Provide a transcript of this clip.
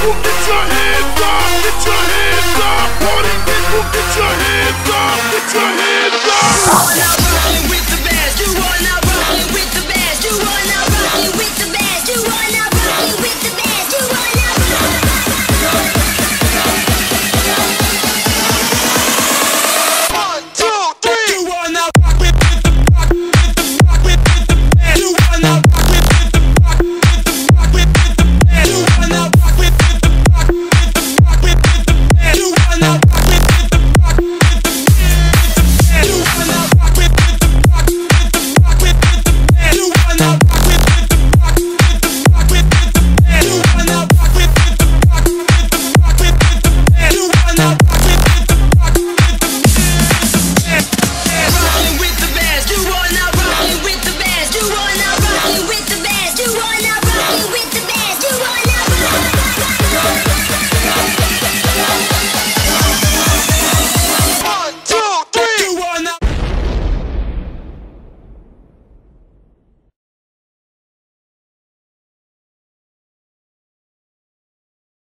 people, get your hands up, get your hands up, party people,